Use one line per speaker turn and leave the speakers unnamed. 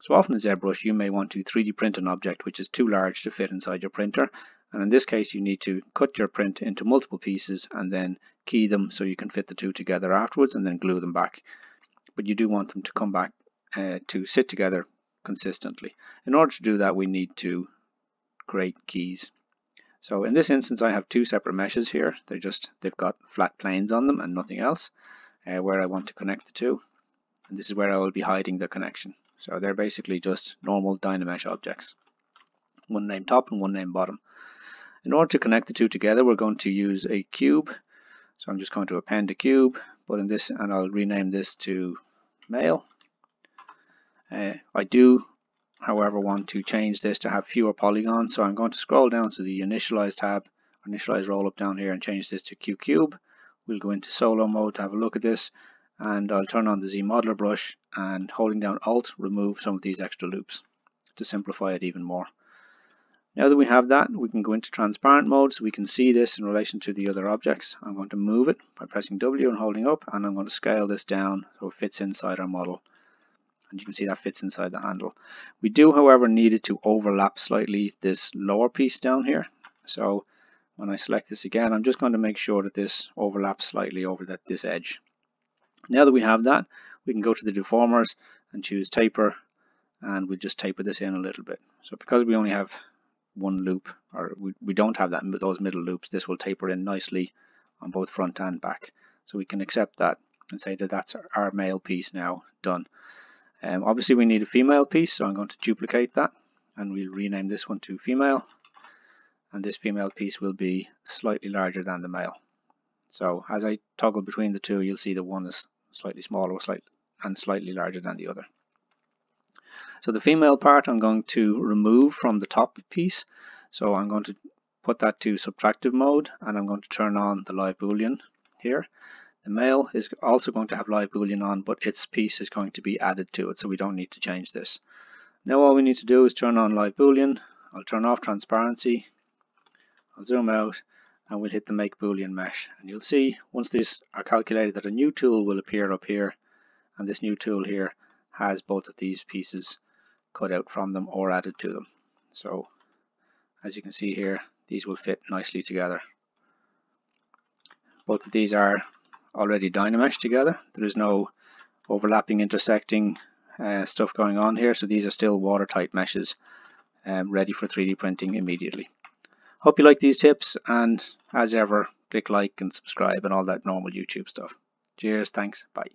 So often in ZBrush you may want to 3D print an object which is too large to fit inside your printer and in this case you need to cut your print into multiple pieces and then key them so you can fit the two together afterwards and then glue them back. But you do want them to come back uh, to sit together consistently. In order to do that we need to create keys. So in this instance I have two separate meshes here. They're just they've got flat planes on them and nothing else uh, where I want to connect the two. And this is where I will be hiding the connection. So they're basically just normal Dynamesh objects. One name top and one name bottom. In order to connect the two together we're going to use a cube. So I'm just going to append a cube, but in this and I'll rename this to male. Uh, I do however want to change this to have fewer polygons so I'm going to scroll down to the initialize tab initialize roll up down here and change this to QCube we'll go into solo mode to have a look at this and I'll turn on the ZModeler brush and holding down alt remove some of these extra loops to simplify it even more now that we have that we can go into transparent mode so we can see this in relation to the other objects I'm going to move it by pressing W and holding up and I'm going to scale this down so it fits inside our model and you can see that fits inside the handle. We do however need it to overlap slightly this lower piece down here so when I select this again I'm just going to make sure that this overlaps slightly over that this edge. Now that we have that we can go to the deformers and choose taper and we'll just taper this in a little bit. So because we only have one loop or we, we don't have that those middle loops this will taper in nicely on both front and back. So we can accept that and say that that's our male piece now done. Um, obviously we need a female piece, so I'm going to duplicate that and we'll rename this one to female. And this female piece will be slightly larger than the male. So as I toggle between the two, you'll see the one is slightly smaller slight, and slightly larger than the other. So the female part I'm going to remove from the top piece. So I'm going to put that to subtractive mode and I'm going to turn on the live boolean here the male is also going to have live boolean on, but its piece is going to be added to it, so we don't need to change this. Now all we need to do is turn on live boolean. I'll turn off transparency. I'll zoom out and we'll hit the make boolean mesh. And you'll see once these are calculated that a new tool will appear up here. And this new tool here has both of these pieces cut out from them or added to them. So as you can see here, these will fit nicely together. Both of these are already Dynamesh together. There is no overlapping, intersecting uh, stuff going on here. So these are still watertight meshes um, ready for 3D printing immediately. Hope you like these tips and as ever, click like and subscribe and all that normal YouTube stuff. Cheers, thanks, bye.